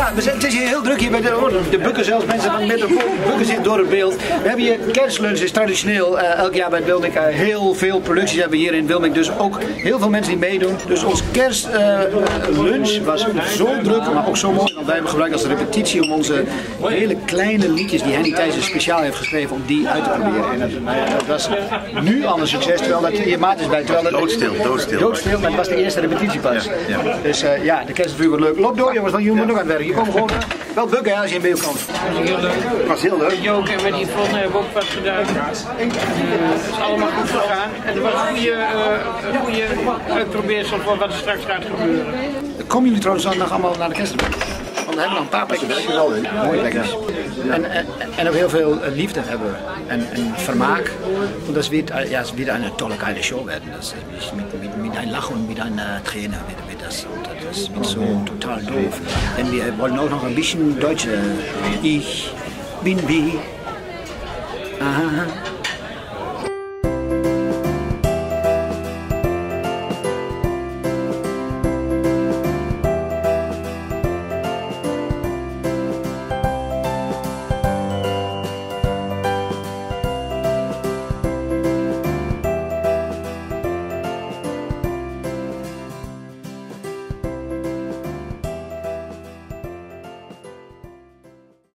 Ja, we zijn, het is hier heel druk hier bij de orde. De bukken zelfs, mensen van met de bukken zich door het beeld. We hebben hier kerstlunch, is traditioneel eh, elk jaar bij het Wilming. eh, heel veel producties hebben we hier in Wilming, dus ook heel veel mensen die meedoen. Dus ons kerstlunch was zo druk, maar ook zo mooi. Want wij hebben gebruikt als repetitie om onze hele kleine liedjes die Henny Thijssen speciaal heeft geschreven, om die uit te proberen. En dat, was nu al een succes, terwijl dat je maat is bij. Terwijl dat, Doodstil, doodstil. Doodstil, maar het was de eerste repetitie pas. Ja, ja. Dus eh, ja, de kerstvuur wordt leuk. Loop door jongens, want jullie moeten nog aan het werk. Je komt gewoon eh, wel bukken hè, als je in beeld komt. Het was heel leuk. Jook en met die volgende hebben we ook wat gedaan. Eh, Het is allemaal goed gegaan. En het was een goede, eh, een goede uitprobeersel voor wat er straks gaat gebeuren. Komen jullie trouwens dan nog allemaal naar de kerstvuur? Want we hebben nog een paar plekjes. Mooie plekjes. En, en, en ook heel veel eh, liefde hebben. En, en vermaak. Und das wird, äh, ja, es wird eine tolle, geile Show werden. Das mit, mit, mit einem Lachen und mit einer Träne wird, wird das. Und das wird so total doof. Denn wir wollen auch noch ein bisschen Deutsche. Ich bin wie. Aha.